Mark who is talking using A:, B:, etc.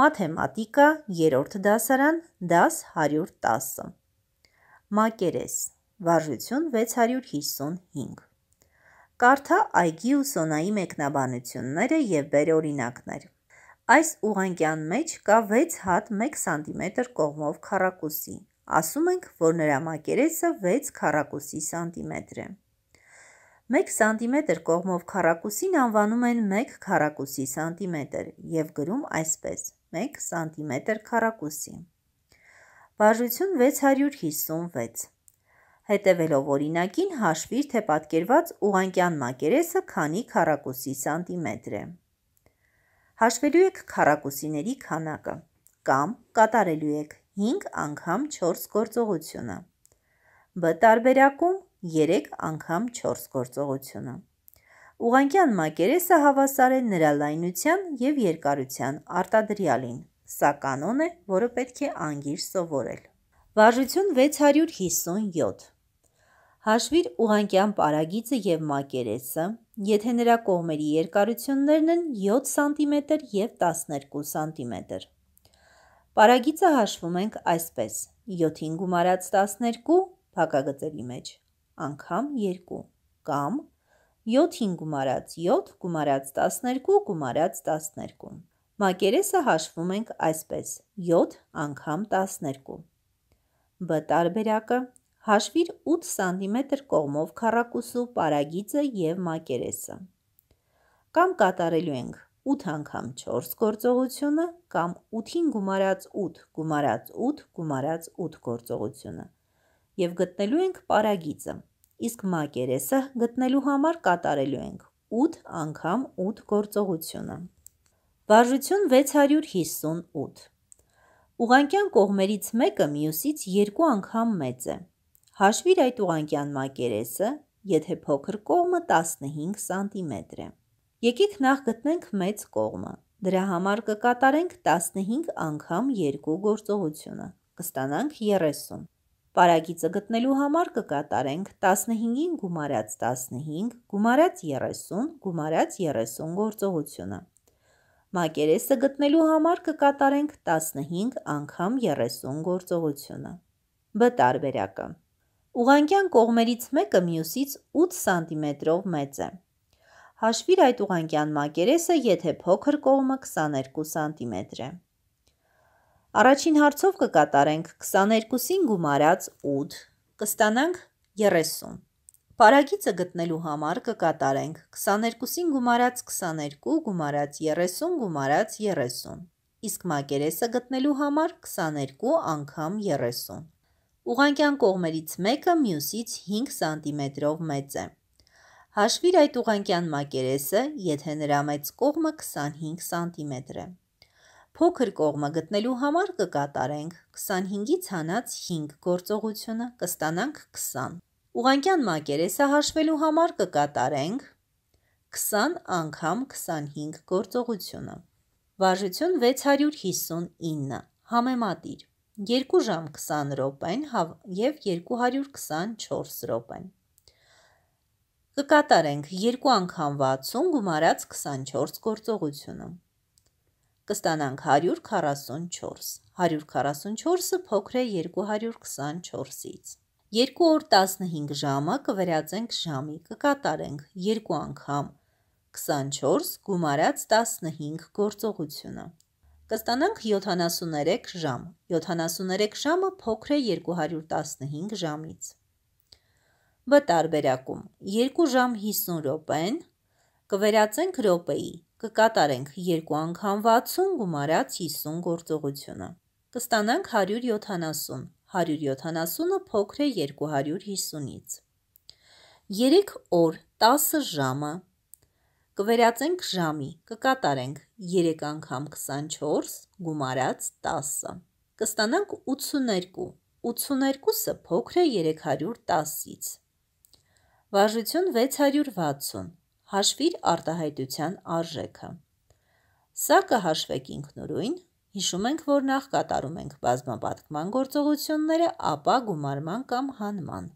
A: Մաթեմատիկա, 3-րդ դասարան, դաս 110։ Մակերես, վարժություն 655։ Կարդա այգի ու Սոնայի մեկնաբանությունները և բեր օրինակներ։ Այս ուղղանկյան մեջ կա 6 հատ 1 սմ կողմով քառակուսի։ Ասում ենք, որ նրա մակերեսը 6 քառակուսի սանտիմետր է։ 1 սմ կողմով քառակուսին անվանում են 1 քառակուսի սանտիմետր և գրում այսպես. 1 սմ քառակուսի։ Վարժություն 656։ Հետևելով օրինակին հաշվիր, թե պատկերված ուղղանկյան մակերեսը քանի քառակուսի սանտիմետր է։ Հաշվելու եք քառակուսիների քանակը կամ կատարելու եք 5 անգամ 4 գործողությունը։ B տարբերակում 3 անգամ 4 գործողությունը։ Ուղղանկյան մակերեսը հավասար է նրա լայնության և երկարության արտադրյալին։ Սա կանոն է, որը պետք է անգիր սովորել։ Վարժություն 657։ Հաշվիր ուղղանկյան պարագիծը և մակերեսը, եթե նրա կողմերի երկարություններն են 7 սմ և 12 սմ։ Պարագիծը հաշվում ենք այսպես. 7-ին գումարած 12 (փակագծերի մեջ) անգամ 2 կամ 7-ին գումարած 7 գումարած 12 գումարած 12։ Մակերեսը հաշվում ենք այսպես. 7 անգամ 12։ B տարբերակը հաշվիր 8 սմ կողմով քառակուսու պարագիծը և մակերեսը։ Կամ կատարելու ենք 8 անգամ 4 գործողությունը կամ 8-ին գումարած 8 գումարած 8 գումարած 8 գործողությունը և գտնելու ենք պարագիծը, իսկ մակերեսը գտնելու համար կատարելու ենք 8 անգամ 8 գործողությունը։ Վարժություն 658։ Ուղղանկյան կողմերից մեկը մյուսից երկու անգամ մեծ է։ Հաշվիր այդ ուղղանկյան մակերեսը, եթե փոքր կողմը 15 սմ է։ Եկեք նախ գտնենք մեծ կողմը։ Դրա համար կկատարենք 15 անգամ 2 գործողությունը, կստանանք 30։ Պարագիծը գտնելու համար կկատարենք 15-ին գումարած 15 գումարած 30 գումարած 30 գործողությունը։ Մակերեսը գտնելու համար կկատարենք 15 անգամ 30 գործողությունը։ B տարբերակը։ Ուղղանկյան կողմերից մեկը մյուսից 8 սմ-ով մեծ է։ Հաշվիր այդ ուղղանկյան մակերեսը, եթե փոքր կողմը 22 սմ է։ Առաջին հարցով կկատարենք 22-ին գումարած 8 կստանանք 30։ Պարագիծը գտնելու համար կկատարենք 22-ին գումարած 22 գումարած 30 գումարած 30, իսկ մակերեսը գտնելու համար 22 անգամ 30։ Ուղղանկյան կողմերից մեկը մյուսից 5 սմ-ով մեծ է։ Հաշվիր այդ ուղղանկյան մակերեսը, եթե նրա մեծ կողմը 25 սմ է։ Փոքր կողմը գտնելու համար կկատարենք 25-ից հանած 5 գործողությունը, կստանանք 20։ Ուղղանկյան մակերեսը հաշվելու համար կկատարենք 20 անգամ 25 գործողությունը։ Վարժություն 659։ Համեմատիր. 2 ժամ 20 րոպեն և 224 րոպեն։ Կկատարենք 2 անգամ 60 գումարած 24 գործողությունը։ Կստանանք 144։ 144-ը փոքր է 224-ից։ 2 օր 15 ժամը կվերածենք ժամի, կկատարենք 2 անգամ 24 գումարած 15 գործողությունը։ Կստանանք 73 ժամ։ 73 ժամը փոքր է 215 ժամից։ B տարբերակում 2 ժամ 50 րոպեն կվերածենք րոպեի, կկատարենք 2 անգամ 60 գումարած 50 գործողությունը։ Կստանանք 170։ 170-ը փոքր է 250-ից։ 3 օր 10 ժամը կվերածենք ժամի, կկատարենք 3 անգամ 24 գումարած 10, կստանանք 82, 82-ը փոքր է 310-ից։ Վարժություն 660, հաշվիր արտահայտության արժեքը։ Սա կհաշվեք ինքնուրույն, հիշում ենք, որ նախ կատարում ենք բազմապատկման գործողությունները, ապա գումարման կամ հանման։